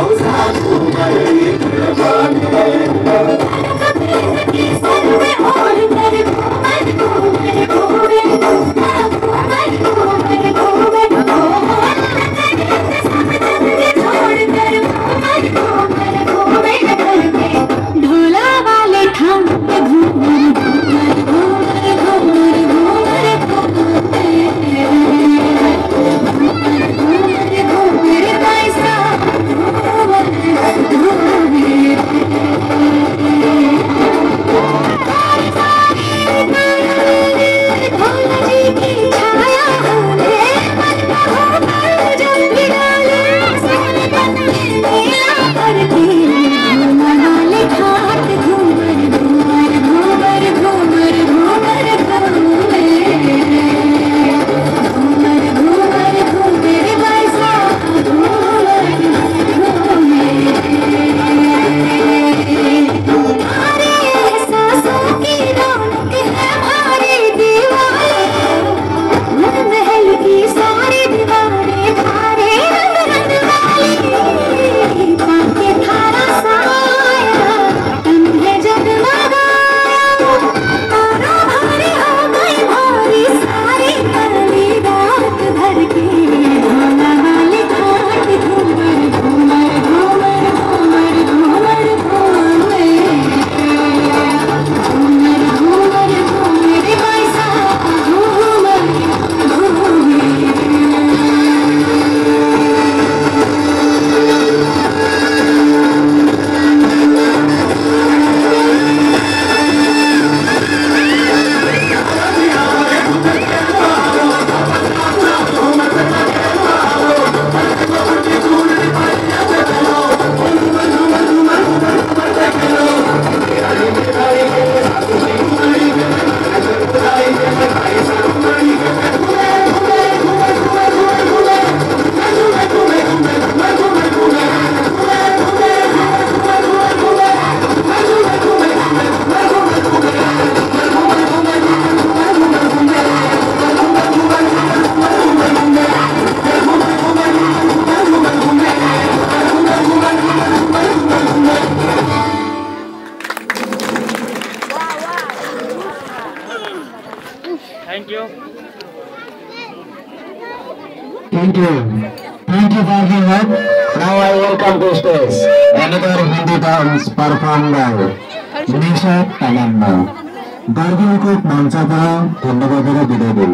hậu xa thu mây Thank you. Thank you. Thank you for being here Now I welcome to stage another Hindi dance performed by Nisha Talanma. দর্শক মঞ্চ ধন্যবাদ বিদায় দিল